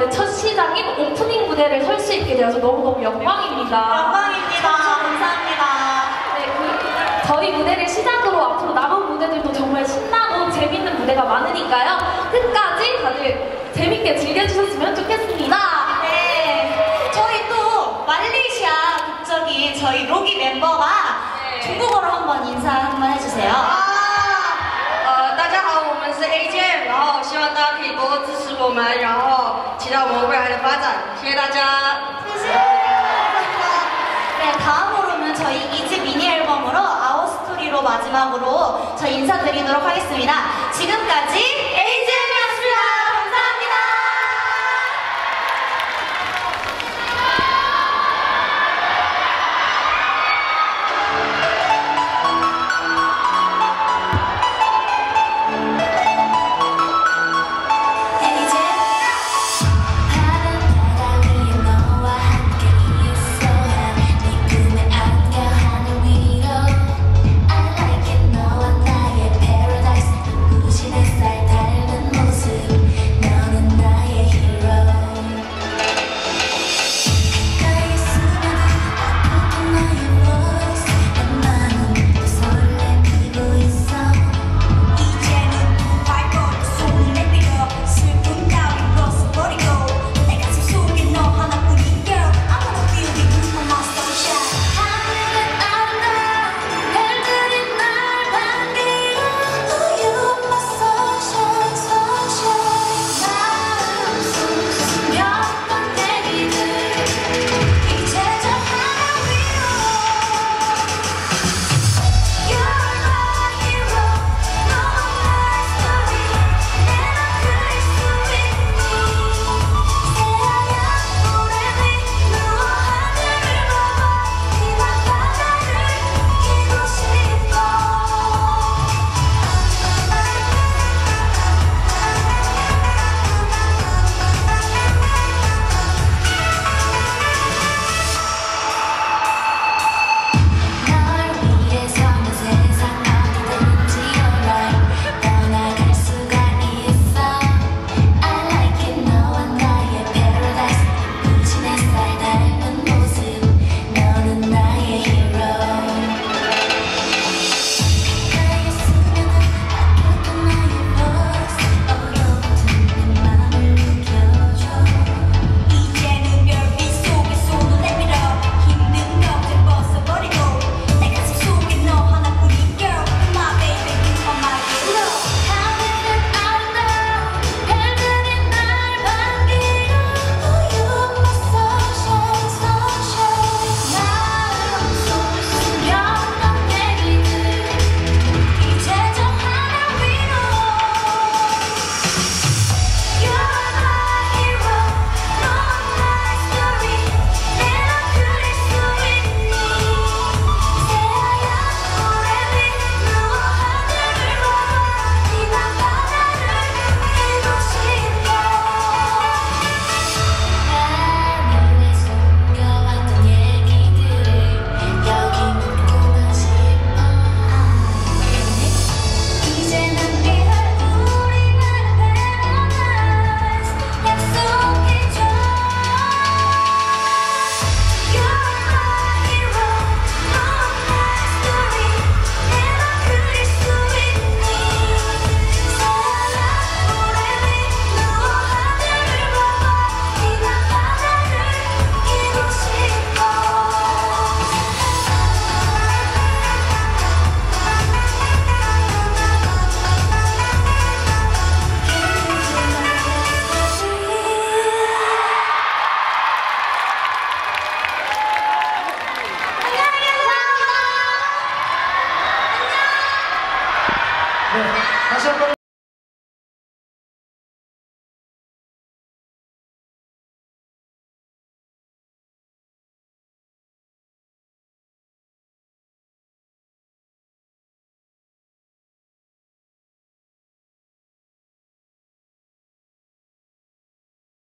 가운데 첫 시장인 오프닝 무대를 설 수 있게 되어서 너무너무 영광입니다. 영광입니다. 감사합니다. 네, 그 저희 무대를 시작으로 앞으로 남은 무대들도 정말 신나고 재밌는 무대가 많으니까요. 끝까지 다들 재밌게 즐겨주셨으면 좋겠습니다. 네, 저희 또 말레이시아 국적인 저희 로기 멤버가 네. 중국어로 한번 인사 한번 해주세요. 아, 어, 大家好，我们是 AJM，然后希望大家可以多多支持我们，然后。 지라 워브라는 바자 시에라자 네 다음으로는 저희 이집 미니 앨범으로 아웃스토리로 마지막으로 저희 인사드리도록 하겠습니다.